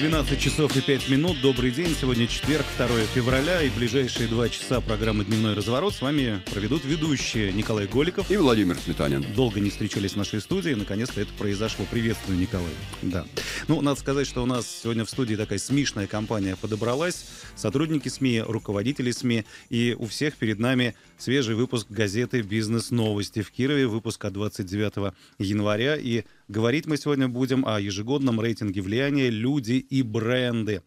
12 часов и 5 минут. Добрый день. Сегодня четверг, 2 февраля. И ближайшие два часа программы «Дневной разворот» с вами проведут ведущие Николай Голиков и Владимир Сметанин. Долго не встречались в нашей студии. Наконец-то это произошло. Приветствую, Николай. Да. Ну, надо сказать, что у нас сегодня в студии такая смешная компания подобралась. Сотрудники СМИ, руководители СМИ. И у всех перед нами свежий выпуск газеты «Бизнес-новости» в Кирове. Выпуск от 29 января. И говорить мы сегодня будем о ежегодном рейтинге влияния «Люди и бренды».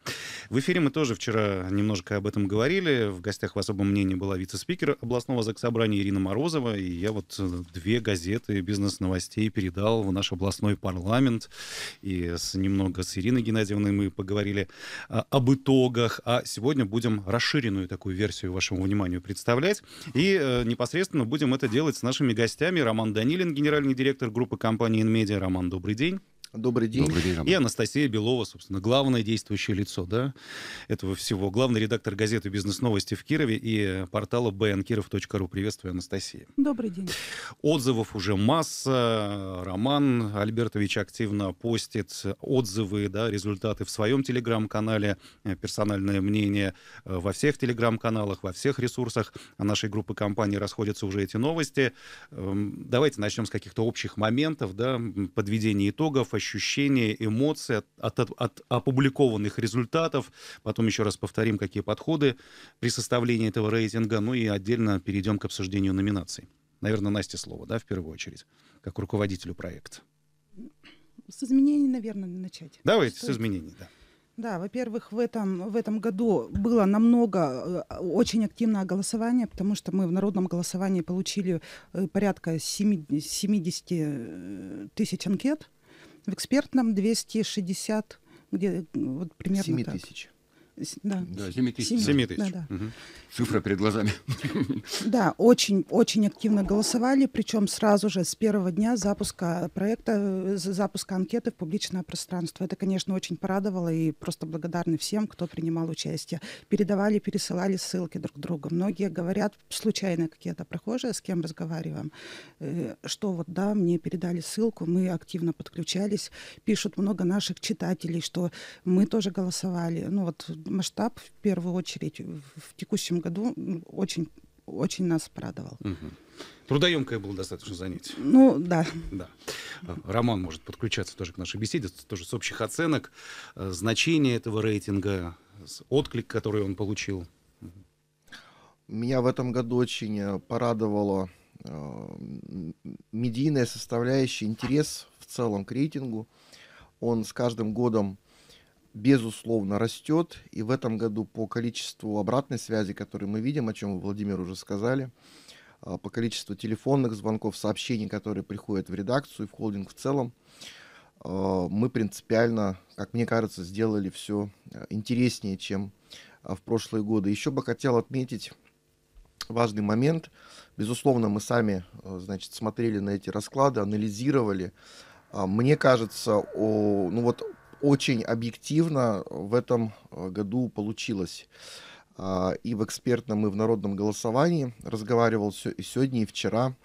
В эфире мы тоже вчера немножко об этом говорили. В гостях в особом мнении была вице-спикер областного заксобрания Ирина Морозова. И я вот э, две газеты «Бизнес-новостей» передал в наш областной парламент. И с, немного с Ириной Геннадьевной мы поговорили а, об итогах. А сегодня будем расширенную такую версию вашему вниманию представлять. И и э, непосредственно будем это делать с нашими гостями. Роман Данилин, генеральный директор группы компании «Инмедиа». Роман, добрый день. Добрый день. Добрый день и Анастасия Белова, собственно, главное действующее лицо да, этого всего. Главный редактор газеты «Бизнес-новости» в Кирове и портала bnkirov.ru. Приветствую, Анастасия. Добрый день. Отзывов уже масса. Роман Альбертович активно постит отзывы, да, результаты в своем телеграм-канале, персональное мнение во всех телеграм-каналах, во всех ресурсах нашей группы компаний расходятся уже эти новости. Эм, давайте начнем с каких-то общих моментов, да, подведения итогов, ощущения, эмоции от, от, от опубликованных результатов. Потом еще раз повторим, какие подходы при составлении этого рейтинга. Ну и отдельно перейдем к обсуждению номинаций. Наверное, Насте слово, да, в первую очередь, как руководителю проекта. С изменений, наверное, начать. Давайте, Стоит. с изменений, да. Да, во-первых, в этом, в этом году было намного, э, очень активное голосование, потому что мы в народном голосовании получили э, порядка 70 э, тысяч анкет. В экспертном 260, где вот примерно 7 тысяч. Да, да 7 тысяч. 7 тысяч. Да, да. Угу. Цифра перед глазами. Да, очень, очень активно голосовали, причем сразу же с первого дня запуска проекта, запуска анкеты в публичное пространство. Это, конечно, очень порадовало и просто благодарны всем, кто принимал участие. Передавали, пересылали ссылки друг другу. Многие говорят, случайно какие-то прохожие, с кем разговариваем, э, что вот да, мне передали ссылку, мы активно подключались. Пишут много наших читателей, что мы тоже голосовали. Ну вот масштаб в первую очередь в текущем году очень, очень нас порадовал. Угу. Трудоемкое было достаточно занятие. Ну, да. да. Роман может подключаться тоже к нашей беседе, тоже с общих оценок, э, значение этого рейтинга, отклик, который он получил. Меня в этом году очень э, порадовало э, медийная составляющая, интерес в целом к рейтингу. Он с каждым годом безусловно, растет. И в этом году по количеству обратной связи, которые мы видим, о чем Владимир уже сказали, а, по количеству телефонных звонков, сообщений, которые приходят в редакцию и в холдинг в целом, а, мы принципиально, как мне кажется, сделали все а, интереснее, чем в прошлые годы. Еще бы хотел отметить важный момент. Безусловно, мы сами, значит, смотрели на эти расклады, анализировали. Мне кажется, о, ну вот очень объективно в этом э, году получилось. А, и в экспертном, и в народном голосовании разговаривал сегодня и вчера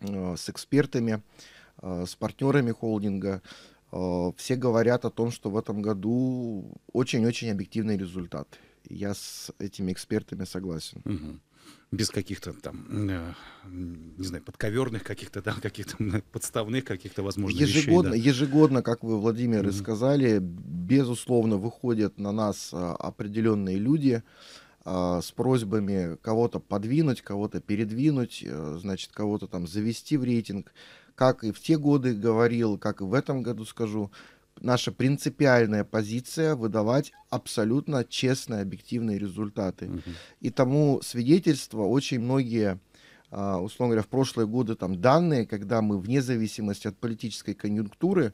э, с экспертами, э, с партнерами холдинга. Все говорят о том, что в этом году очень-очень объективный результат. Я с этими экспертами согласен. Угу без каких-то там, э, не знаю, подковерных каких-то, да, каких-то подставных каких-то, возможно, ежегодно, вещей. Да. Ежегодно, как вы, Владимир, и сказали, безусловно, выходят на нас а, определенные люди а, с просьбами кого-то подвинуть, кого-то передвинуть, а, значит, кого-то там завести в рейтинг. Как и в те годы говорил, как и в этом году скажу, наша принципиальная позиция выдавать абсолютно честные, объективные результаты. Угу. И тому свидетельство очень многие, а, условно говоря, в прошлые годы там данные, когда мы вне зависимости от политической конъюнктуры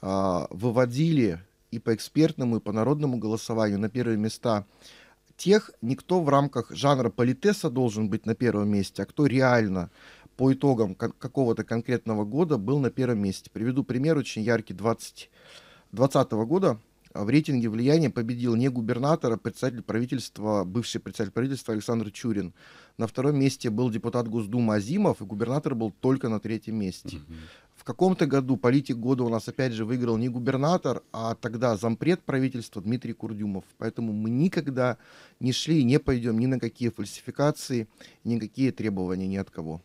а, выводили и по экспертному, и по народному голосованию на первые места тех, никто в рамках жанра политеса должен быть на первом месте, а кто реально по итогам какого-то конкретного года был на первом месте. Приведу пример очень яркий 2020 года. В рейтинге влияния победил не губернатор, а председатель правительства, бывший председатель правительства Александр Чурин. На втором месте был депутат Госдумы Азимов, и губернатор был только на третьем месте. В каком-то году политик года у нас опять же выиграл не губернатор, а тогда зампред правительства Дмитрий Курдюмов. Поэтому мы никогда не шли и не пойдем ни на какие фальсификации, ни на какие требования ни от кого.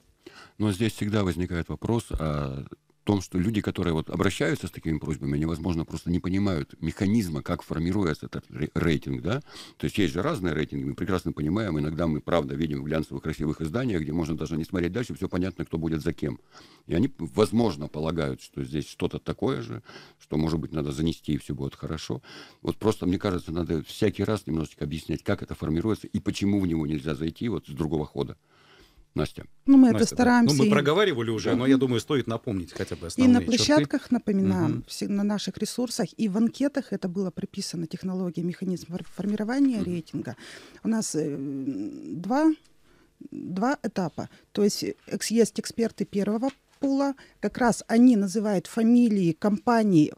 Но здесь всегда возникает вопрос, а том, что люди, которые вот обращаются с такими просьбами, они, возможно, просто не понимают механизма, как формируется этот рейтинг, да. То есть есть же разные рейтинги, мы прекрасно понимаем, иногда мы, правда, видим в глянцевых красивых изданиях, где можно даже не смотреть дальше, все понятно, кто будет за кем. И они, возможно, полагают, что здесь что-то такое же, что, может быть, надо занести, и все будет хорошо. Вот просто, мне кажется, надо всякий раз немножечко объяснять, как это формируется и почему в него нельзя зайти вот с другого хода. Настя. Ну, мы Настя, это стараемся. Да. Ну, мы и... проговаривали уже, но я думаю, стоит напомнить хотя бы основные И на площадках, черты. напоминаем, угу. на наших ресурсах, и в анкетах это было прописано, технология, механизм формирования угу. рейтинга. У нас э, два, два этапа. То есть есть эксперты первого пула, как раз они называют фамилии компаний,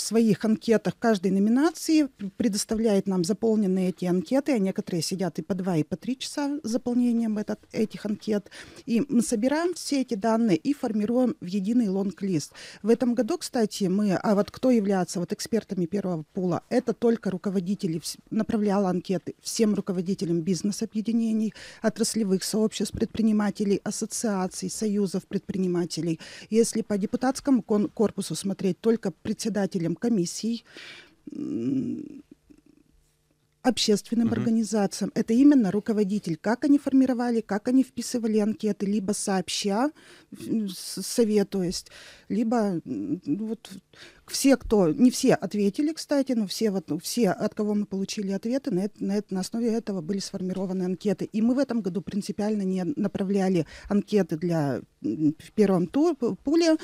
в своих анкетах каждой номинации предоставляет нам заполненные эти анкеты, а некоторые сидят и по два, и по три часа заполнением этот, этих анкет. И мы собираем все эти данные и формируем в единый лонг-лист. В этом году, кстати, мы, а вот кто является вот экспертами первого пула, это только руководители, направлял анкеты всем руководителям бизнес-объединений, отраслевых сообществ, предпринимателей, ассоциаций, союзов предпринимателей. Если по депутатскому корпусу смотреть, только председатель председателям комиссий, общественным угу. организациям. Это именно руководитель, как они формировали, как они вписывали анкеты, либо сообща, советуясь, либо вот все, кто, не все ответили, кстати, но все, вот, все, от кого мы получили ответы, на, это, на, это, на основе этого были сформированы анкеты. И мы в этом году принципиально не направляли анкеты для в первом тур, пуле,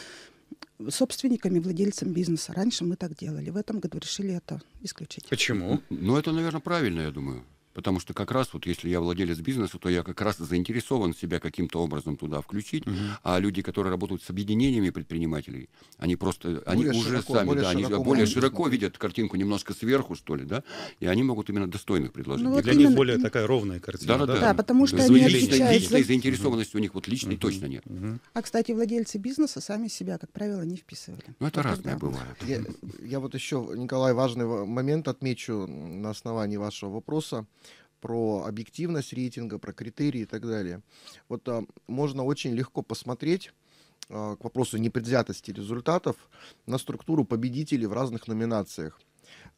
собственниками, владельцам бизнеса. Раньше мы так делали. В этом году решили это исключить. Почему? Ну, это, наверное, правильно, я думаю. Потому что как раз вот если я владелец бизнеса, то я как раз заинтересован себя каким-то образом туда включить. Угу. А люди, которые работают с объединениями предпринимателей, они просто, они более уже широко, сами, да, они более широко смотреть. видят картинку немножко сверху, что ли, да, и они могут именно достойных предложить. Ну, вот Для именно... них более такая ровная картина. Да, да, да. да потому что они личной, личной заинтересованности угу. у них вот личной угу. точно нет. Угу. А, кстати, владельцы бизнеса сами себя, как правило, не вписывали. Ну, это вот разное тогда. бывает. Я, я вот еще, Николай, важный момент отмечу на основании вашего вопроса про объективность рейтинга, про критерии и так далее. Вот а, можно очень легко посмотреть а, к вопросу непредвзятости результатов на структуру победителей в разных номинациях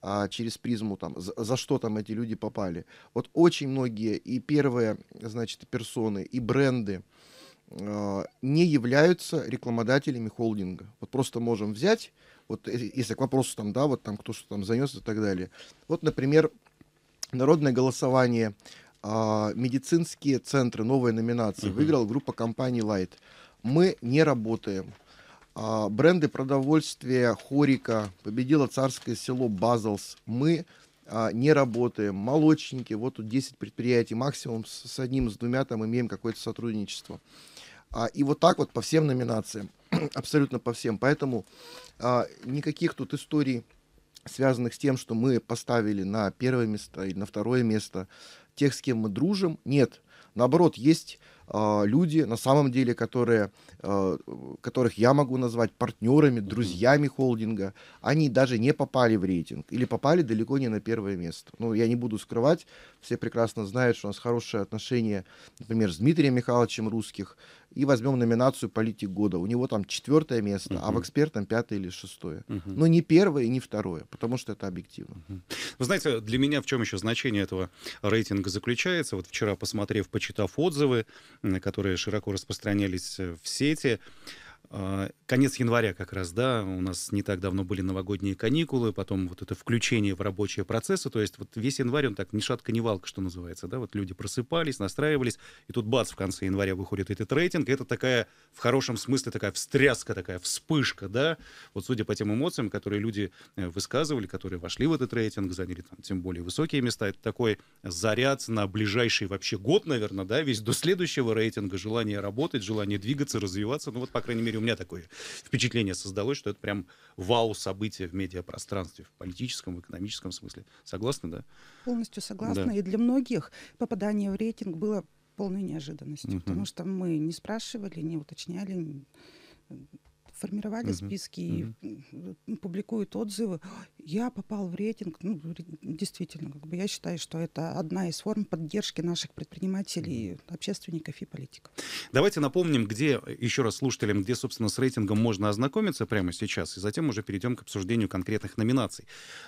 а, через призму там за, за что там эти люди попали. Вот очень многие и первые, значит, персоны, и бренды а, не являются рекламодателями холдинга. Вот просто можем взять, вот э, если к вопросу там, да, вот там кто что там занес и так далее. Вот, например, народное голосование, а, медицинские центры, новые номинации. Выиграла группа компаний Light. Мы не работаем. А, бренды продовольствия Хорика, победило царское село Базелс. Мы а, не работаем. Молочники, вот тут 10 предприятий, максимум с, с одним, с двумя там имеем какое-то сотрудничество. А, и вот так вот по всем номинациям, абсолютно по всем. Поэтому а, никаких тут историй связанных с тем, что мы поставили на первое место или на второе место тех, с кем мы дружим. Нет. Наоборот, есть люди, на самом деле, которые, э, которых я могу назвать партнерами, друзьями холдинга. Они даже не попали в рейтинг или попали далеко не на первое место. Ну, я не буду скрывать, все прекрасно знают, что у нас хорошие отношения, например, с Дмитрием Михайловичем Русских, и возьмем номинацию «Политик года». У него там четвертое место, uh-huh. а в экспертном пятое или шестое. Uh-huh. Но не первое и не второе, потому что это объективно. Uh-huh. Вы знаете, для меня в чем еще значение этого рейтинга заключается? Вот вчера, посмотрев, почитав отзывы, которые широко распространялись э, в сети, конец января как раз, да, у нас не так давно были новогодние каникулы, потом вот это включение в рабочие процессы, то есть вот весь январь, он так ни шатка, ни валка, что называется, да, вот люди просыпались, настраивались, и тут бац, в конце января выходит этот рейтинг, это такая, в хорошем смысле, такая встряска, такая вспышка, да, вот судя по тем эмоциям, которые люди э, высказывали, которые вошли в этот рейтинг, заняли там тем более высокие места, это такой заряд на ближайший вообще год, наверное, да, весь до следующего рейтинга, желание работать, желание двигаться, развиваться, ну вот, по крайней мере, у меня такое впечатление создалось, что это прям вау-событие в медиапространстве, в политическом, в экономическом смысле. Согласны, да? Полностью согласна. Да. И для многих попадание в рейтинг было полной неожиданностью, угу. потому что мы не спрашивали, не уточняли, формировали Мгм, списки и м, публикуют отзывы. Я попал в рейтинг. Ну, действительно, как бы я считаю, что это одна из форм поддержки наших предпринимателей, общественников и политиков. Давайте напомним, где, еще раз слушателям, где, собственно, с рейтингом можно ознакомиться прямо сейчас, и затем уже перейдем к обсуждению конкретных номинаций.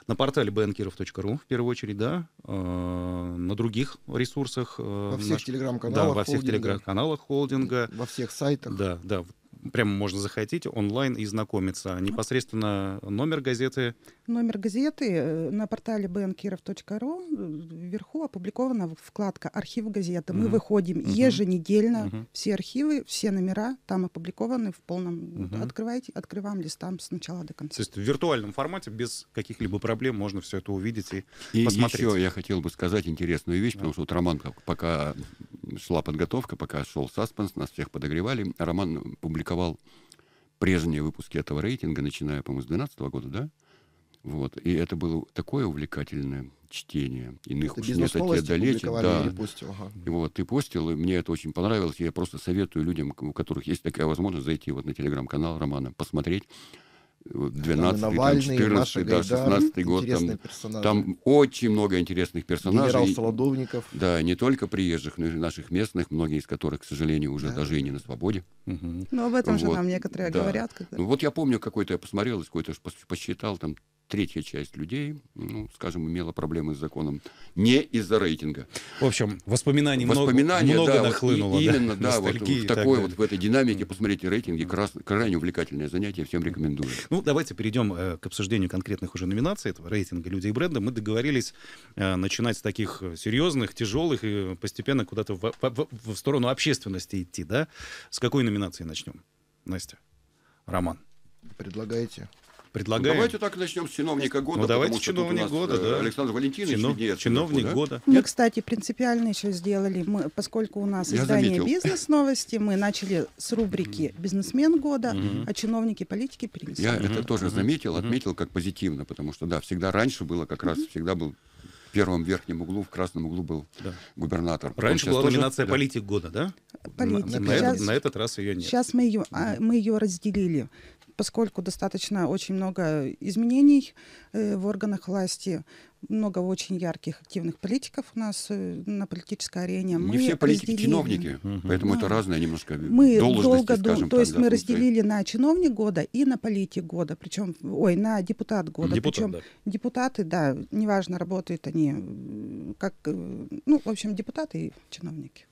На портале bnkirov.ru, в первую очередь, да, э, на других ресурсах. э, Во всех наш- телеграм-каналах Да, во всех холдинга, телеграм-каналах холдинга. во всех сайтах. Да, да. Прямо можно заходить онлайн и знакомиться. Непосредственно номер газеты. Номер газеты э, на портале bnkirov.ru э, вверху опубликована вкладка «Архив газеты». Мы Мгм. выходим Мгм. еженедельно. Мгм. Все архивы, все номера там опубликованы в полном... Мгм. Открывайте, открываем, листам с начала до конца. То есть в виртуальном формате без каких-либо проблем можно все это увидеть и И посмотреть. еще я хотел бы сказать интересную вещь, Да. потому что вот Роман, пока шла подготовка, пока шел саспенс, нас всех подогревали, Роман публиковал прежние выпуски этого рейтинга, начиная, по-моему, с 2012 года, да? Вот. И это было такое увлекательное чтение. Иных Это уж бизнес-новости далече. публиковали, Да. я репостил, ага. И Вот, ты постил, и мне это очень понравилось. Я просто советую людям, у которых есть такая возможность, зайти вот на телеграм-канал Романа, посмотреть. Вот 12 там, Навальный, 14 Маша да, Гайдар, 16 год. интересные Там, персонажи. там очень много интересных персонажей. Генерал Солодовников. Да, не только приезжих, но и наших местных, многие из которых, к сожалению, уже Да. даже и не на свободе. Мгм. Ну, об этом же Вот, нам некоторые да. говорят. Когда... Ну, вот я помню, какой-то я посмотрел, какой-то посчитал, там третья часть людей, ну, скажем, имела проблемы с законом не из-за рейтинга. В общем, воспоминаний много- Воспоминания, много, да, вот нахлынуло. и- да, именно, да, вот в так такой далее. вот в этой динамике посмотрите рейтинги, крас- крайне увлекательное занятие, всем рекомендую. Ну, давайте перейдем э, к обсуждению конкретных уже номинаций этого рейтинга людей и бренда. Мы договорились э, начинать с таких э, серьезных, тяжелых и постепенно куда-то в, в- в- в сторону общественности идти, да? С какой номинации начнем, Настя? Роман. Предлагаете? Предлагаем. Давайте так начнем с чиновника года. Ну, давайте потому что чиновник нас, года, э, да. Александр Валентинович Чинов- сидит чиновник сверху, да? года. Мы, кстати, принципиально еще сделали, мы, поскольку у нас Я издание. «Бизнес-новости», мы начали с рубрики «Бизнесмен года», Мгм. а чиновники политики перенесли. Я это тоже заметил, отметил как позитивно, потому что, да, всегда раньше было как раз, всегда был в первом верхнем углу, в красном углу был Да. губернатор. Раньше была тоже- номинация да. «Политик года», да? Политик. На, на Сейчас- этот, на этот раз ее нет. Сейчас мы ее, а, мы ее разделили, поскольку достаточно очень много изменений э, в органах власти, много очень ярких, активных политиков у нас э, на политической арене. Не Мы все политики разделили- чиновники, Мгм. поэтому это Да. разные немножко Мы должности, долго скажем думали, то так, есть да, мы разделили на чиновник года и на политик года, причем, ой, на депутат года. Депутат, причем да. депутаты, да, неважно, работают они как, э, ну, в общем, депутаты и чиновники.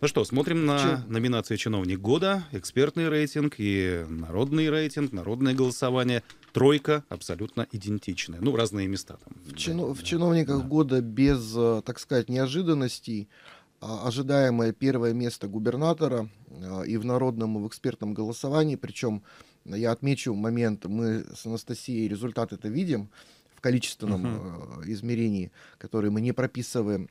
Ну что, смотрим на Че? номинации «Чиновник года», экспертный рейтинг и народный рейтинг, народное голосование. Тройка абсолютно идентичная. Ну, разные места там. В, Да, чино- в да. чиновниках да. года без, э, так сказать, неожиданностей а, ожидаемое первое место губернатора а, и в народном, и в экспертном голосовании. Причем я отмечу момент, мы с Анастасией результат это видим в количественном э, измерении, который мы не прописываем э,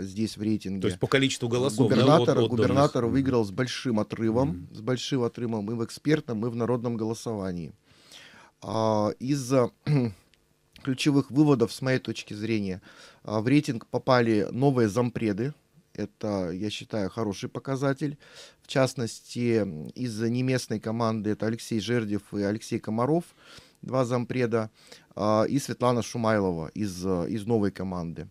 здесь в рейтинге. То есть по количеству голосов. да, губернатор, от- отданных. губернатор Мгм. выиграл с большим отрывом, Мгм. с большим отрывом и в экспертном, и в народном голосовании. А, из-за ключевых выводов, с моей точки зрения, а, в рейтинг попали новые зампреды. Это, я считаю, хороший показатель. В частности, из неместной команды это Алексей Жердев и Алексей Комаров, два зампреда, а, и Светлана Шумайлова из, э, из новой команды.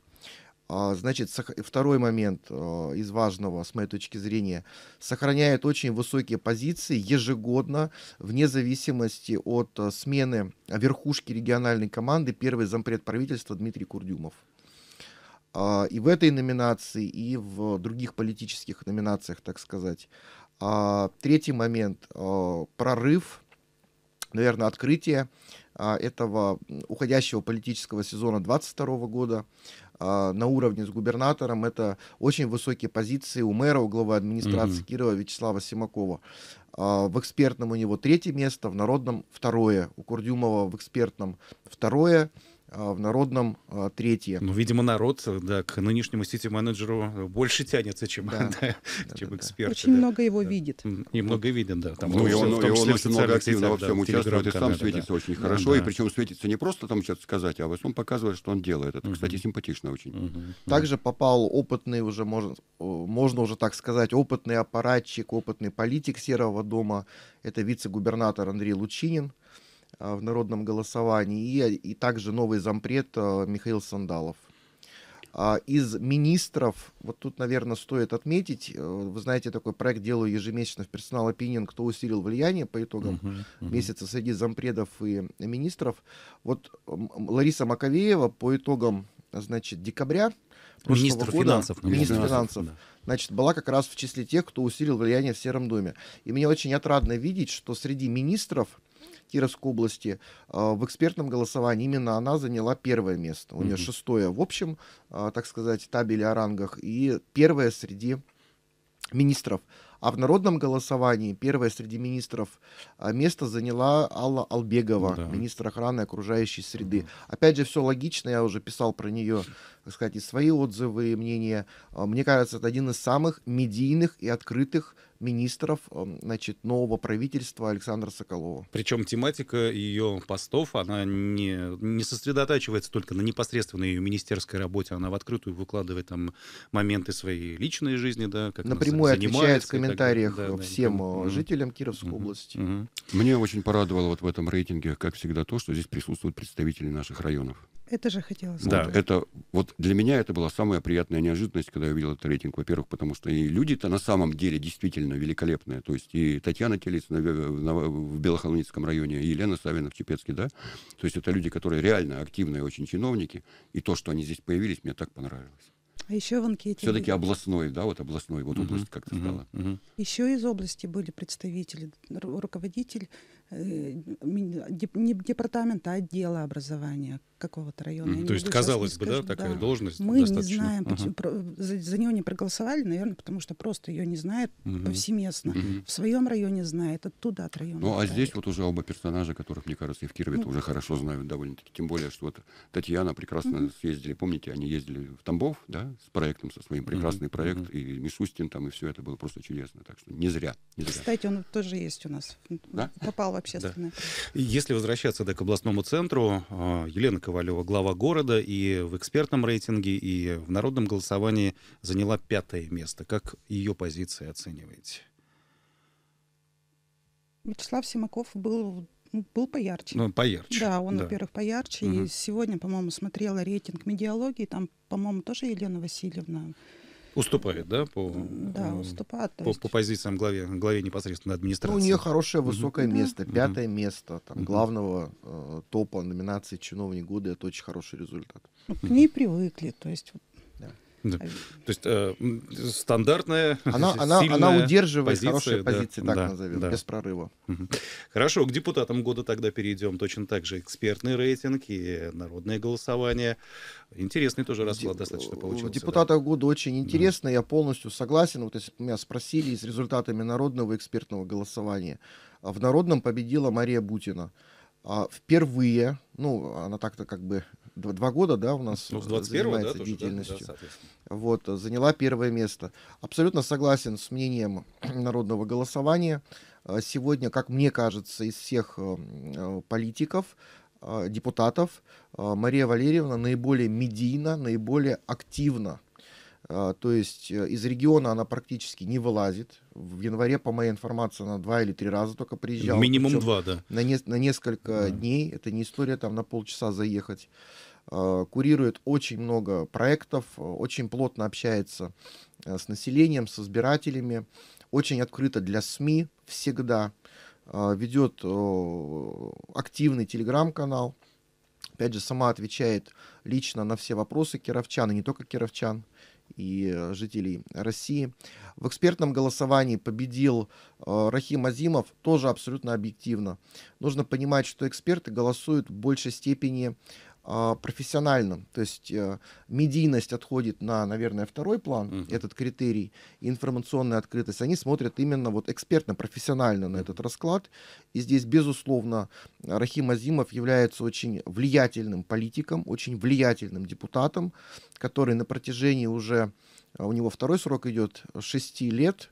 А, Значит, второй момент э, из важного, с моей точки зрения, сохраняет очень высокие позиции ежегодно, вне зависимости от э, смены верхушки региональной команды, первый зампред правительства Дмитрий Курдюмов. А, И в этой номинации, и в других политических номинациях, так сказать. А, Третий момент прорыв, наверное, открытие а, этого уходящего политического сезона 22 года а, на уровне с губернатором. Это очень высокие позиции у мэра, у главы администрации Мгм. Кирова Вячеслава Симакова. А, В экспертном у него третье место, в народном второе. У Курдюмова в экспертном второе, а в народном а, третье. Ну, видимо, народ, да, к нынешнему сити-менеджеру больше тянется, чем, Да. да, Да, чем да, да. эксперты. Очень да. много его Да. видит. И много виден, да. Там, Ну, в и том он, числе и он в очень много активно сетях, во да, всем в участвует, и сам светится да. очень Да, хорошо, и да. причем светится не просто там что-то сказать, а в основном показывает, что он делает. Это, Мгм. кстати, симпатично очень. Мгм. Также попал опытный уже, можно, можно уже так сказать, опытный аппаратчик, опытный политик Серого дома. Это вице-губернатор Андрей Лучинин в народном голосовании. И, и также новый зампред а, Михаил Сандалов. А, Из министров, вот тут, наверное, стоит отметить, э, вы знаете, такой проект делаю ежемесячно в персонал опинион, кто усилил влияние по итогам Мгм. Мгм. месяца среди зампредов и министров. Вот Лариса Маковеева по итогам, значит, декабря Министр года, финансов. Министр финансов, да. значит, была как раз в числе тех, кто усилил влияние в Сером доме. И мне очень отрадно видеть, что среди министров Кировской области э, в экспертном голосовании именно она заняла первое место. У нее шестое в общем, э, так сказать, табеле о рангах и первое среди министров. А в народном голосовании первое среди министров а, место заняла Алла Албегова, Да. министр охраны окружающей среды. Опять же, все логично, я уже писал про нее, так сказать, и свои отзывы и мнения. А, Мне кажется, это один из самых медийных и открытых министров ам, значит, нового правительства Александра Соколова. Причем тематика ее постов, она не, не сосредотачивается только на непосредственной ее министерской работе, она в открытую выкладывает там моменты своей личной жизни, да, как Напрямую отвечает в так комментариях далее. Да, да, всем э, жителям Кировской Мгм. области. Мгм. Мне очень порадовало вот в этом рейтинге, как всегда, то, что здесь присутствуют представители наших районов. Это же хотелось Да. сказать. Это вот для меня это была самая приятная неожиданность, когда я увидел этот рейтинг. Во-первых, потому что и люди-то на самом деле действительно великолепные. То есть и Татьяна Телицына в, на- в Белохолуницком районе, и Елена Савина в Чепецке, да. То есть это люди, которые реально активные очень чиновники. И то, что они здесь появились, мне так понравилось. А еще в анкете... Все-таки областной, да, вот областной, вот Мгм. область как-то Мгм. стала. Мгм. Еще из области были представители, ру- руководитель э, не департамента, а отдела образования какого-то района. Мгм. не То есть, не казалось бы, да, такая должность Мы не достаточно. знаем, Ага. почему, за, за нее не проголосовали, наверное, потому что просто ее не знают Мгм. повсеместно. Мгм. В своем районе знает, оттуда от района. Ну, а ставят. здесь вот уже оба персонажа, которых, мне кажется, и в Кирове Ну. уже хорошо знают довольно-таки. Тем более, что вот Татьяна прекрасно съездили, помните, они ездили в Тамбов, да, с проектом, со своим прекрасный Мгм, проект, мгм. и Мишустин там, и все это было просто чудесно. Так что не зря, не зря. Кстати, он тоже есть у нас. Да? Попал в общественное. И Если возвращаться да, к областному центру, а, Елена Ковалева, глава города, и в экспертном рейтинге, и в народном голосовании заняла пятое место. Как ее позиции оцениваете? Вячеслав Симаков был, ну, был поярче. Ну, поярче. Да, он, во-первых, поярче. Мгм. И сегодня, по-моему, смотрела рейтинг медиалогии. Там, по-моему, тоже Елена Васильевна Уступает, да, по, да, э, уступает. По, есть по позициям главе, главе непосредственно Ну, администрации. у нее хорошее высокое Да. место, Мгм. пятое место, там, Мгм. главного э, топа номинации «Чиновник года» это очень хороший результат. ну, к ней привыкли. То есть, вот, Да. То есть э, стандартная, Она, она, она удерживает позиция, хорошие да, позиции, так да, назовем, да. без прорыва. Хорошо, к депутатам года тогда перейдем. Точно так же экспертный рейтинг и народное голосование. Интересный тоже расклад Де- достаточно э, получился. да. Депутатов года очень интересно, я полностью согласен. Вот если бы меня спросили с результатами народного экспертного голосования, а в народном победила Мария Бутина. А Впервые, ну, она так-то как бы два года, да, у нас Ну, с э, 21 да, занимается тоже, да, да, деятельностью. Вот, э, заняла первое место. Абсолютно согласен с мнением народного голосования. Э, Сегодня, как мне кажется, из всех политиков, депутатов, Мария Валерьевна наиболее медийна, наиболее активна. Э, То есть э, из региона она практически не вылазит. В январе, по моей информации, она два или три раза только приезжала. Минимум Причем два, да. на, не- на несколько Да. дней. Это не история там на полчаса заехать. Э, Курирует очень много проектов, очень плотно общается э, с населением, с избирателями, очень открыто для СМИ всегда. Э, Ведет активный телеграм-канал. Опять же, сама отвечает лично на все вопросы кировчан, и не только кировчан, и э, жителей России. В экспертном голосовании победил э, Рахим Азимов, тоже абсолютно объективно. Нужно понимать, что эксперты голосуют в большей степени профессиональным. То есть э, медийность отходит на, наверное, второй план, Мгм. этот критерий, информационная открытость. Они смотрят именно вот экспертно-профессионально на этот расклад. И здесь, безусловно, Рахим Азимов является очень влиятельным политиком, очень влиятельным депутатом, который на протяжении уже, а, у него второй срок идет, шести лет,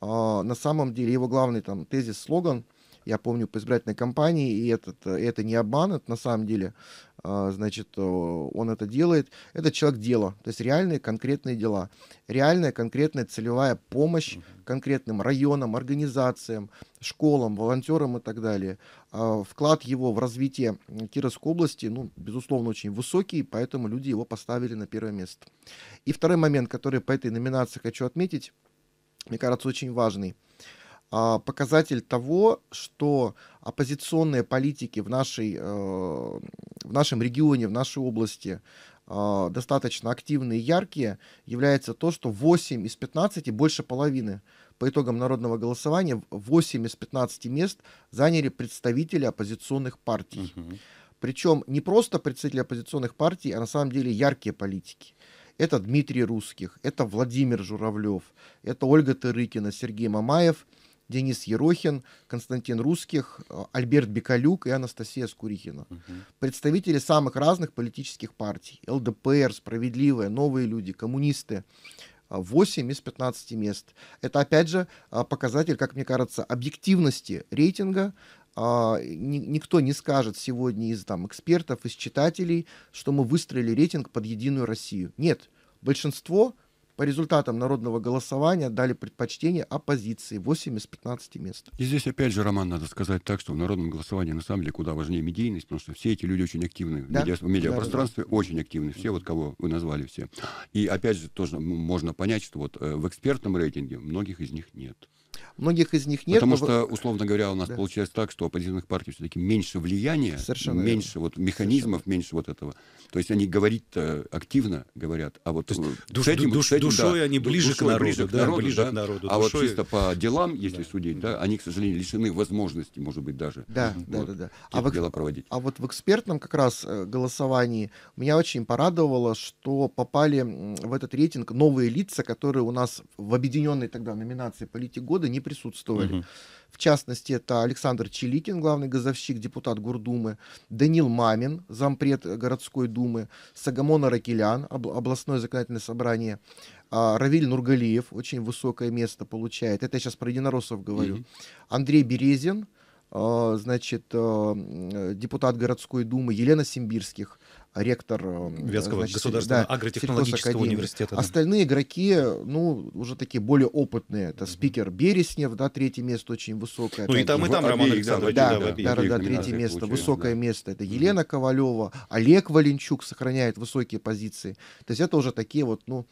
а, на самом деле его главный там тезис, слоган, я помню по избирательной кампании, и этот, э, это не обман, это на самом деле, а, значит, э, он это делает. Это человек дела, то есть реальные конкретные дела, реальная конкретная целевая помощь конкретным районам, организациям, школам, волонтерам и так далее. А, Вклад его в развитие Кировской области, ну, безусловно, очень высокий, поэтому люди его поставили на первое место. И второй момент, который по этой номинации хочу отметить, мне кажется, очень важный. А, Показатель того, что оппозиционные политики в, нашей, э, в нашем регионе, в нашей области а, достаточно активные и яркие, является то, что 8 из 15, больше половины по итогам народного голосования, 8 из 15 мест заняли представители оппозиционных партий. Мгм. Причем не просто представители оппозиционных партий, а на самом деле яркие политики. Это Дмитрий Русских, это Владимир Журавлев, это Ольга Тырыкина, Сергей Мамаев, Денис Ерохин, Константин Русских, э, Альберт Бекалюк и Анастасия Скурихина. Мгм. Представители самых разных политических партий. ЛДПР, Справедливая, Новые люди, коммунисты. А, 8 из 15 мест. Это, опять же, а, показатель, как мне кажется, объективности рейтинга. Ни- Никто не скажет сегодня из там, экспертов, из читателей, что мы выстроили рейтинг под Единую Россию. Нет. Большинство по результатам народного голосования дали предпочтение оппозиции. 8 из 15 мест. И здесь опять же, Роман, надо сказать так, что в народном голосовании на самом деле куда важнее медийность, потому что все эти люди очень активны в Да. медиа- в медиапространстве, очень активны, все вот кого вы назвали все. И опять же тоже можно понять, что вот э, в экспертном рейтинге многих из них нет. Многих из них нет. Потому но что, условно говоря, у нас Да. получается так, что у оппозиционных партий все-таки меньше влияния, Совершенно меньше вот механизмов, меньше вот этого. То есть они говорить активно говорят, а вот То есть душ- с этим- душ- с этим, душой да, они ближе к душой народу, да, ближе к народу. А вот Душой- чисто по делам, если Да. судить, да, они, к сожалению, лишены возможности, может быть, даже Да, Мгм. да, Вот. да, да. А в, дела проводить. а вот в экспертном как раз э, голосовании меня очень порадовало, что попали в этот рейтинг новые лица, которые у нас в объединенной тогда номинации «Политик года» не присутствовали. Мгм. В частности, это Александр Чиликин, главный газовщик, депутат Гурдумы, Данил Мамин, зампред э, городской думы, Сагамон Аракелян, об- областное законодательное собрание, а, Равиль Нургалиев, очень высокое место получает. Это я сейчас про единороссов говорю. Мгм. Андрей Березин, э, значит, э, м, депутат городской думы, Елена Симбирских, ректор э, Вятского значит, государственного да, агротехнологического университета. да. Остальные игроки, ну, уже такие более опытные. Это спикер Береснев, да, третье место очень высокое. Ну и там, и там, Роман обеих, да, Александрович, Да, да, да, да, да, третье место, получается, высокое да. место. Это. Елена Ковалева, Олег Валенчук сохраняет высокие позиции. То есть это уже такие вот, ну,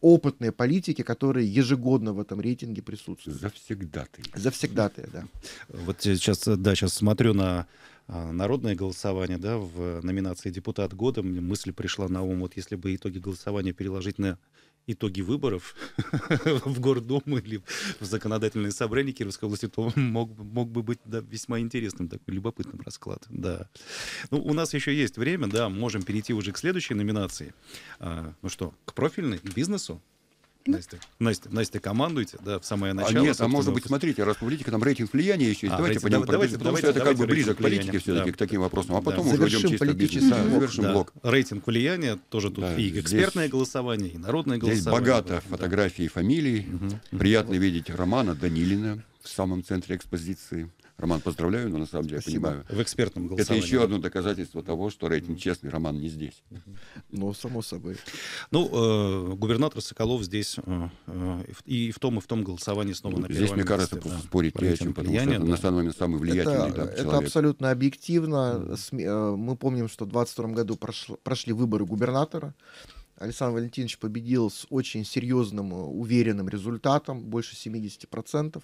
опытные политики, которые ежегодно в этом рейтинге присутствуют. Завсегдатый. Завсегдатые, да. Вот сейчас, да, сейчас смотрю на народное голосование, да, в номинации «Депутат года». Мне мысль пришла на ум, вот если бы итоги голосования переложить на итоги выборов в Гордуму или в законодательное собрание Кировской области, то мог, мог бы быть да, весьма интересным, такой любопытным расклад. Да. Ну, у нас еще есть время, да, можем перейти уже к следующей номинации. А, ну что, к профильной, к бизнесу? Настя, Настя, Настя, командуйте, да, в самое А начало. нет, а может быть, смотрите, раз политика, там рейтинг влияния еще есть. А, давайте рейтинг- по нему да- давайте- потому что давайте- это как бы ближе к политике все-таки, да. к таким вопросам. А Да. потом уже Завершим уйдем чисто политический. Да, завершим Да, блок. рейтинг влияния тоже тут Да, и здесь- экспертное голосование, и народное Здесь голосование. богато Да. фотографий и фамилий. Мгм. Приятно видеть Романа Данилина в самом центре экспозиции. Роман, поздравляю, но на самом деле Спасибо. я понимаю. В экспертном Это голосовании. еще одно доказательство того, что рейтинг честный, Роман не здесь. Ну, само собой. Ну, э, губернатор Соколов здесь э, э, и в- том, и в том голосовании снова на Здесь, первом мне кажется, просто да. спорить не о чем, потому что влияния, это да. на самом деле самый влиятельный это, да, это человек. абсолютно объективно. Э, Мы помним, что в 2022 году прошло- прошли выборы губернатора. Александр Валентинович победил с очень серьезным, э, уверенным результатом, больше 70%.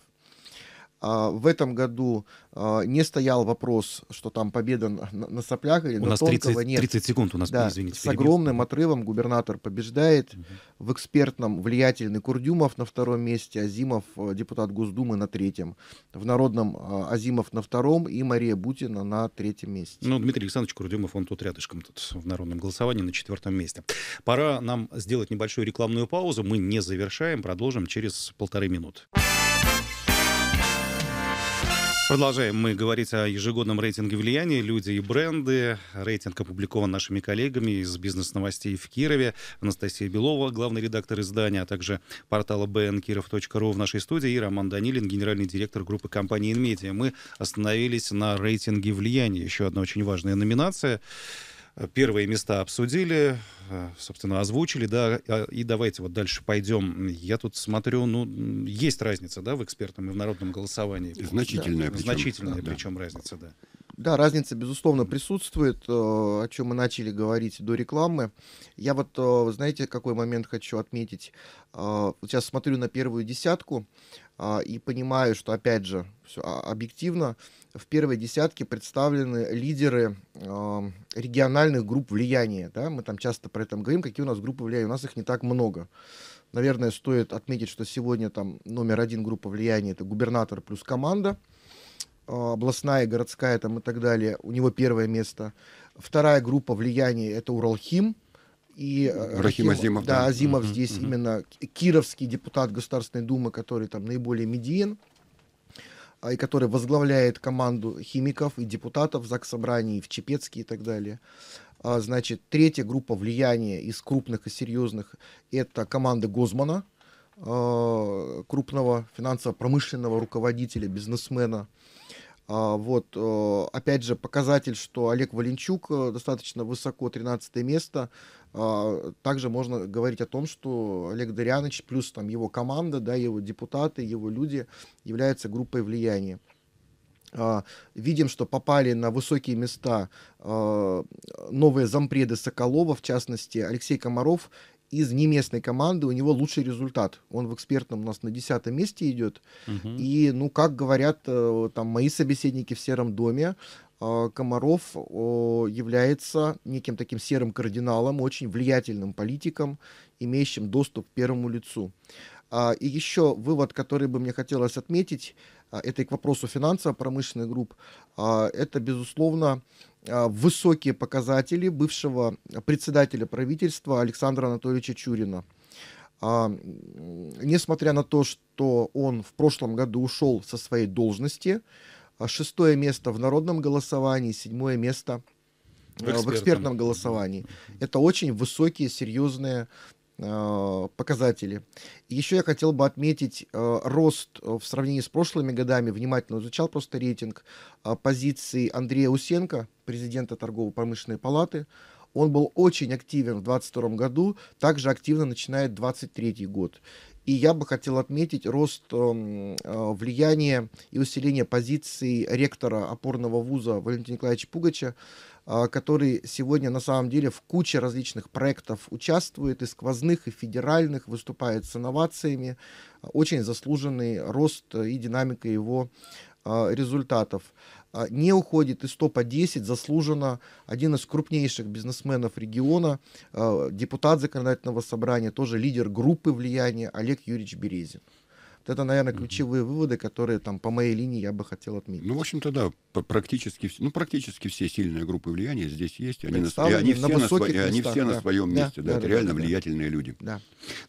А, в этом году а, не стоял вопрос, что там победа на, на соплях или у на нас Тонкого. 30, Нет. 30 секунд у нас, Да, извините. с перебил. огромным отрывом губернатор побеждает. Мгм. В экспертном влиятельный Курдюмов на втором месте, Азимов, э, депутат Госдумы, на третьем. В народном Азимов на втором и Мария Бутина на третьем месте. Ну, Дмитрий Александрович Курдюмов, он тут рядышком, тут в народном голосовании на четвертом месте. Пора нам сделать небольшую рекламную паузу. Мы не завершаем, продолжим через полторы минуты. Продолжаем мы говорить о ежегодном рейтинге влияния «Люди и бренды». Рейтинг опубликован нашими коллегами из бизнес-новостей в Кирове. Анастасия Белова, главный редактор издания, а также портала bnkirov.ru в нашей студии и Роман Данилин, генеральный директор группы компании «Инмедиа». Мы остановились на рейтинге влияния. Еще одна очень важная номинация. Первые места обсудили, э, собственно, озвучили, да, а- и давайте вот дальше пойдем. Я тут смотрю, ну, есть разница, да, в экспертном и в народном голосовании. Значительная причем. Значительная Да. причем разница, да. Да, разница, безусловно, присутствует, э, о чем мы начали говорить до рекламы. Я вот, э, знаете, какой момент хочу отметить? Сейчас смотрю на первую десятку а, и понимаю, что, опять же, все объективно, в первой десятке представлены лидеры э, региональных групп влияния. Да? Мы там часто про это говорим, какие у нас группы влияния. У нас их не так много. Наверное, стоит отметить, что сегодня там номер один группа влияния это губернатор плюс команда а, областная, городская там и так далее, у него первое место. Вторая группа влияния это Уралхим. И э, Рахим Азимов, Да, да. Азимов Мгм, здесь мгм. именно ки- кировский депутат Государственной Думы, который там наиболее медиен, и который возглавляет команду химиков и депутатов ЗАГС Собраний в Чепецке и так далее. А, Значит, третья группа влияния из крупных и серьезных это команда Гозмана, а, крупного финансово-промышленного руководителя, бизнесмена. А, Вот, э, опять же, показатель, что Олег Валенчук э, достаточно высоко, 13 место. А, Также можно говорить о том, что Олег Дарьянович плюс там его команда, да, его депутаты, его люди являются группой влияния. А, Видим, что попали на высокие места а, новые зампреды Соколова, в частности, Алексей Комаров из неместной команды, у него лучший результат. Он в экспертном у нас на десятом месте идет. Мгм. И, ну, как говорят э, там мои собеседники в Сером доме, э, Комаров является неким таким серым кардиналом, очень влиятельным политиком, имеющим доступ к первому лицу. А, И еще вывод, который бы мне хотелось отметить, это и к вопросу финансово-промышленных групп, а, это, безусловно, а, высокие показатели бывшего председателя правительства Александра Анатольевича Чурина. А, несмотря на то, что он в прошлом году ушел со своей должности, а, шестое место в народном голосовании, седьмое место В в экспертном. голосовании. Это очень высокие, серьезные показатели. И еще я хотел бы отметить э, рост э, в сравнении с прошлыми годами, внимательно изучал просто рейтинг э, позиций Андрея Усенко, президента торгово-промышленной палаты. Он был очень активен в 2022 году, также активно начинает 2023 год. И я бы хотел отметить рост э, влияния и усиления позиций ректора опорного вуза Валентина Николаевича Пугача, который сегодня на самом деле в куче различных проектов участвует, и сквозных, и федеральных, выступает с инновациями. Очень заслуженный рост и динамика его а, результатов. А, Не уходит из топа 10 заслуженно один из крупнейших бизнесменов региона, а, депутат законодательного собрания, тоже лидер группы влияния Олег Юрьевич Березин. Вот это, наверное, ключевые выводы, которые там по моей линии я бы хотел отметить. Ну, в общем-то, да, практически, ну, практически все сильные группы влияния здесь есть. и Они, на, и они на все, на, сво- и они местах, все на да. своем Да, месте. Да, да, это да, реально да, да. влиятельные люди. Да.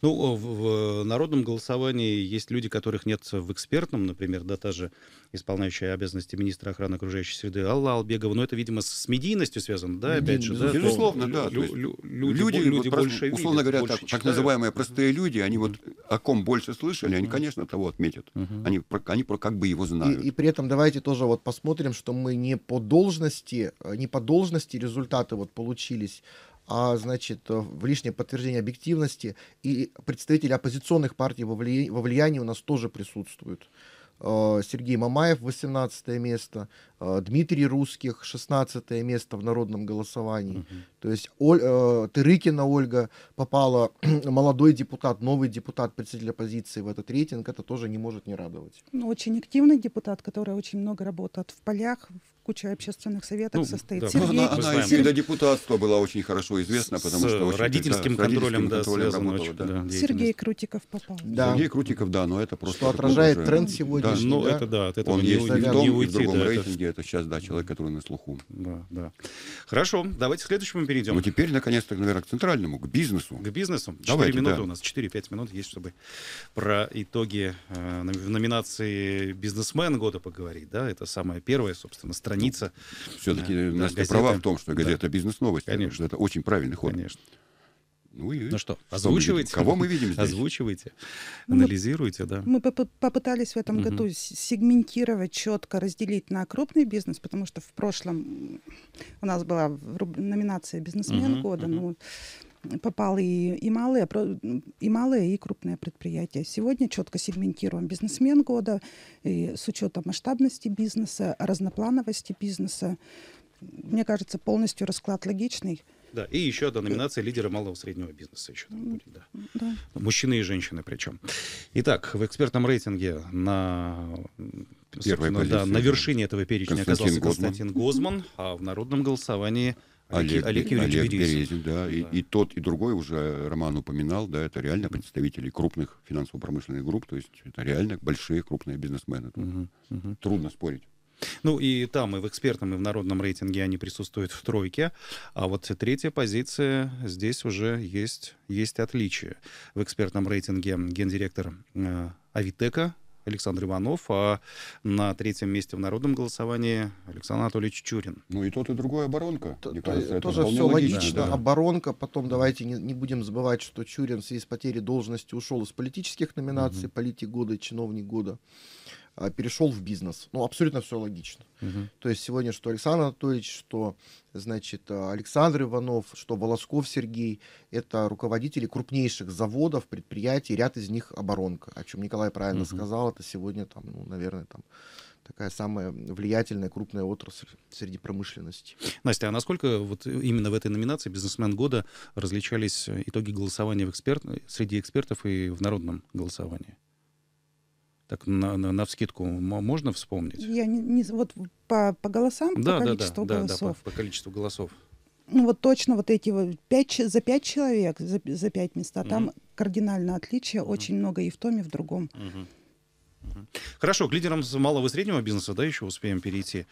Ну, в, в народном голосовании есть люди, которых нет в экспертном, например, да, та же исполняющая обязанности министра охраны окружающей среды Алла Албегова, но это, видимо, с, медийностью связано, да, опять же, да? Безусловно, То да, лю- то есть лю- люди, Люди, люди вот больше условно видят, говоря, больше так, так называемые простые люди, они вот о ком больше слышали, они, конечно, того отметят. Мгм. Они, про- они про- как бы его И, знают. и при этом давайте тоже вот посмотрим, что мы не по должности, э, не по должности результаты вот получились, а значит э, в лишнее подтверждение объективности. И представители оппозиционных партий во, влия- во влиянии у нас тоже присутствуют. Э, Сергей Мамаев 18 место, э, Дмитрий Русских 16 место в народном голосовании. Мгм. То есть Оль, э, Тырыкина Ольга попала, молодой депутат, новый депутат, представитель оппозиции в этот рейтинг, это тоже не может не радовать. Ну, очень активный депутат, который очень много работает в полях, в куче общественных советов Ну, состоит. да, Ну, Сергей, она, она знаем. и всегда депутатство была очень хорошо известна, потому с что очень, родительским да, контролем, да, контролем работала, очень, да. да, Сергей. Крутиков попал. Да. Сергей Крутиков, да, но это просто... Что отражает уже- тренд да. сегодняшний, Ну, да? это да, от этого Он не, есть у- и в не том, и в уйти, другом да, это- рейтинге. Это сейчас, да, человек, который на слуху. да, да. Хорошо, давайте к следующему перейдем. Ну, теперь, наконец-то, наверное, к центральному, к бизнесу. К бизнесу. Четыре Давайте, минуты да. у нас, 4-5 минут есть, чтобы про итоги э, в номинации «Бизнесмен года» поговорить. Да? Это самая первая, собственно, страница. Все-таки Да, Настя газеты. права в том, что Да. газета «Бизнес-новости». Конечно. Это очень правильный ход. Конечно. Ну, и Ну что, озвучивайте. Кого мы видим здесь? Озвучивайте, Ну, мы- анализируйте, да. Мы попы- попытались в этом Мгм. году сегментировать, четко разделить на крупный бизнес, потому что в прошлом у нас была номинация «Бизнесмен Мгм, года», мгм. ну, попало и, и, малые, и малые, и крупные предприятия. Сегодня четко сегментируем «Бизнесмен года» и с учетом масштабности бизнеса, разноплановости бизнеса. Мне кажется, полностью расклад логичный. Да, и еще одна номинация лидера малого и среднего бизнеса еще там будет, да. Да. Мужчины и женщины причем. Итак, в экспертном рейтинге на, собственно, да, позиции, на вершине этого перечня Константин оказался Гозман. Константин Гозман, а в народном голосовании Олег, Олег, Юрьевич Олег Березин. Березин, да. И, Да. и тот, и другой уже Роман упоминал, да, это реально представители крупных финансово-промышленных групп, то есть это реально большие крупные бизнесмены. Мгм, мгм. Трудно спорить. Ну и там, и в экспертном, и в народном рейтинге они присутствуют в тройке. А вот третья позиция, здесь уже есть, есть отличие. В экспертном рейтинге гендиректор э, Авитека Александр Иванов, а на третьем месте в народном голосовании Александр Анатольевич Чурин. Ну и тот, и другой оборонка. То- кажется, это тоже все логично. да. Оборонка, потом давайте не, не будем забывать, что Чурин в связи с потерей должности ушел из политических номинаций, Мгм. политик года, чиновник года, а, перешел в бизнес. Ну, абсолютно все логично. То есть сегодня что Александр Анатольевич, что значит а, Александр Иванов, что Волосков Сергей, это руководители крупнейших заводов, предприятий, ряд из них оборонка. О чем Николай правильно Мгм. сказал, это сегодня там, ну, наверное, там такая самая влиятельная крупная отрасль среди промышленности. Настя, а насколько вот именно в этой номинации «Бизнесмен года» различались итоги голосования в эксперт... среди экспертов и в народном голосовании? Так, на, на, навскидку м- можно вспомнить? Я не, не- вот по, по голосам, Да, по да, да, количеству да, да, голосов. по, по количеству голосов. Ну вот точно вот эти вот пять, за пять человек, за, за пять мест, а там кардинальное отличие, Мгм. очень много и в том, и в другом. Мгм. Хорошо, к лидерам малого и среднего бизнеса, да, еще успеем перейти.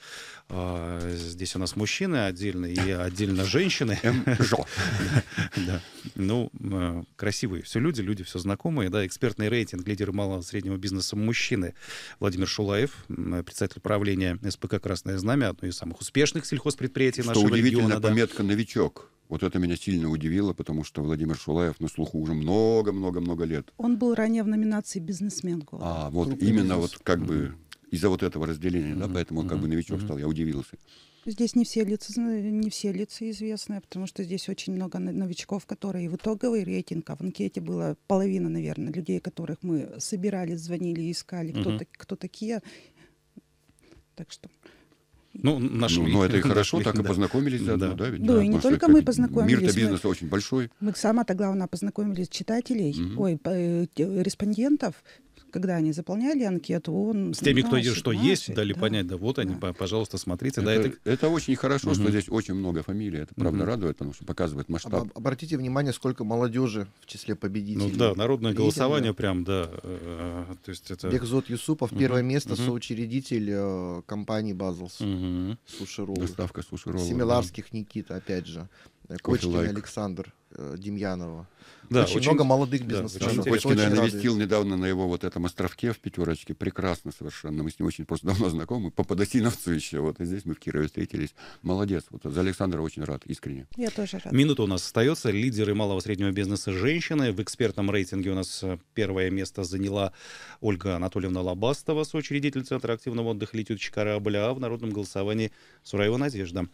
А, Здесь у нас мужчины отдельно и отдельно женщины. Да. Ну, э, красивые все люди, люди все знакомые, да, экспертный рейтинг лидеры малого и среднего бизнеса мужчины Владимир Шулаев, председатель правления СПК «Красное знамя», одно из самых успешных сельхозпредприятий Что нашего удивительно, региона. да. пометка «новичок». Вот это меня сильно удивило, потому что Владимир Шулаев на слуху уже много-много-много лет. Он был ранее в номинации «Бизнесмен года». А вот Крупный именно бизнес. вот как бы из-за вот этого разделения, да, Мгм, поэтому он как бы новичок мгм. стал, я удивился. Здесь не все лица, не все лица известные, потому что здесь очень много но- новичков, которые в итоговый рейтинг, а в анкете было половина, наверное, людей, которых мы собирали, звонили, искали, кто, так- кто такие. Так что Ну, нашли. Ну, ну, это и хорошо, Нашли, так и да. познакомились заодно, Да. да? ведь? Да, и не только мы познакомились, Мир-то мы- бизнеса очень большой. мы самое-то главное познакомились читателей, Мгм. ой, э, те- респондентов, когда они заполняли анкету, он С теми, кто наши, что наши, есть, дали да. понять, да, вот они, да. по- пожалуйста, смотрите. Да, это, это это очень хорошо, что Мгм. здесь очень много фамилий. Это правда Мгм. радует, потому что показывает масштаб. об- обратите внимание, сколько молодежи в числе победителей. Ну да, народное голосование прям, да. э, То есть это... Бекзот Юсупов, первое место, мгм. соучредитель э, компании Базлс, Мгм. суши роллы. Доставка суши роллов, да. Семиларских Никита, опять же. э, Кофе Кочкин лайк. Александр э, Демьянова. Да, очень, много молодых бизнесменов. очень я очень навестил радует. недавно на его вот этом островке в пятерочке. Прекрасно совершенно. Мы с ним очень просто давно знакомы. По Подосиновцу еще. Вот и здесь мы в Кирове встретились. Молодец. Вот за Александра очень рад, искренне. Я тоже рада. Минута у нас остается. Лидеры малого и среднего бизнеса женщины. В экспертном рейтинге у нас э, первое место заняла Ольга Анатольевна Лобастова, соучредитель Центра активного отдыха «Летючий корабль», а в народном голосовании Сураева Надежда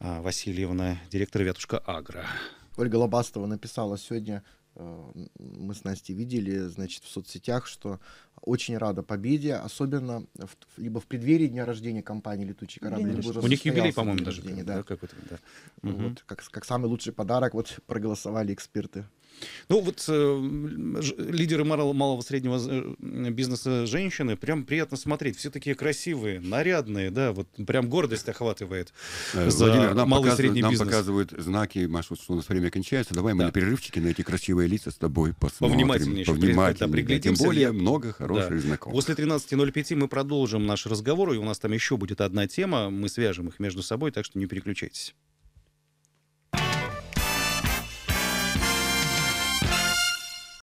а, Васильевна, директор «Вятушка Агро». Ольга Лобастова написала сегодня э, мы с Настей видели, значит, в соцсетях, что очень рада победе, особенно в, либо в преддверии дня рождения компании «Летучий корабль», либо уже У них юбилей, по-моему, даже. рождения, да, да. да. Мгм. Вот, как, как самый лучший подарок вот проголосовали эксперты. Ну вот э, лидеры малого, малого среднего э, бизнеса женщины, прям приятно смотреть. Все такие красивые, нарядные, да, вот прям гордость охватывает. Э, за Владимир, нам, малый показывают, средний нам бизнес. показывают знаки, Маша, что у нас время кончается. Давай мы Да. на перерывчике на эти красивые лица с тобой посмотрим. Повнимательнее Повнимательнее, да, да. Тем приглядимся. более много хороших Да. знакомых. После 13.05 мы продолжим наш разговор, и у нас там еще будет одна тема. Мы свяжем их между собой, так что не переключайтесь.